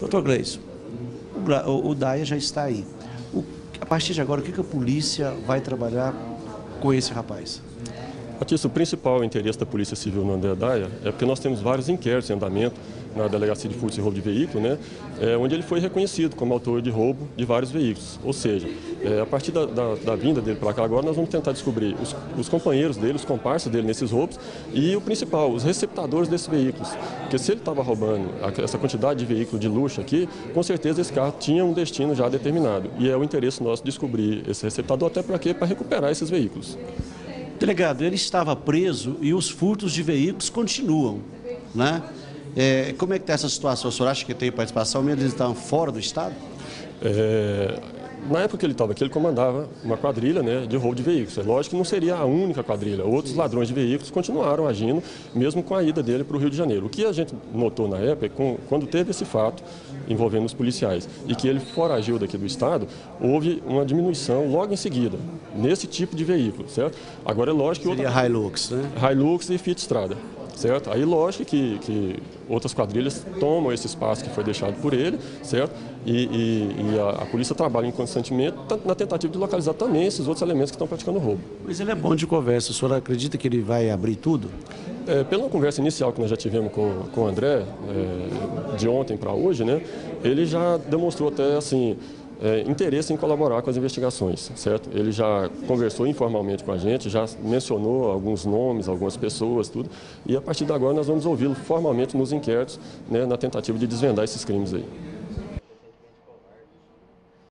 Doutor Gleison, o, o DAIA já está aí. O, a partir de agora, o que, que a polícia vai trabalhar com esse rapaz? Batista, o principal interesse da Polícia Civil no André Daia é porque nós temos vários inquéritos em andamento na Delegacia de Furto e Roubo de Veículo, né, é, onde ele foi reconhecido como autor de roubo de vários veículos. Ou seja, é, a partir da, da, da, vinda dele para cá agora, nós vamos tentar descobrir os, os, companheiros dele, os comparsas dele nesses roubos e o principal, os receptadores desses veículos. Porque se ele estava roubando essa quantidade de veículo de luxo aqui, com certeza esse carro tinha um destino já determinado. E é o interesse nosso descobrir esse receptador até para quê? Para recuperar esses veículos. Delegado, ele estava preso e os furtos de veículos continuam, né? É, como é que está essa situação? O senhor acha que tem participação, mesmo eles estavam fora do Estado? É, na época que ele estava aqui, ele comandava uma quadrilha né, de roubo de veículos. É lógico que não seria a única quadrilha. Outros ladrões de veículos continuaram agindo, mesmo com a ida dele para o Rio de Janeiro. O que a gente notou na época, é quando teve esse fato envolvendo os policiais e que ele foragiu daqui do Estado, houve uma diminuição logo em seguida, nesse tipo de veículo, certo? Agora é lógico que... Seria outra... Hilux, né? Hilux e Fiat Strada certo? Aí, lógico que, que outras quadrilhas tomam esse espaço que foi deixado por ele, certo? E, e, e a, a, polícia trabalha constantemente na tentativa de localizar também esses outros elementos que estão praticando roubo. Mas ele é bom de conversa. O senhor acredita que ele vai abrir tudo? É, pela conversa inicial que nós já tivemos com, com o André, é, de ontem para hoje, né? Ele já demonstrou até assim é, interesse em colaborar com as investigações, certo? Ele já conversou informalmente com a gente, já mencionou alguns nomes, algumas pessoas, tudo, e a partir de agora nós vamos ouvi-lo formalmente nos inquéritos, né, na tentativa de desvendar esses crimes aí.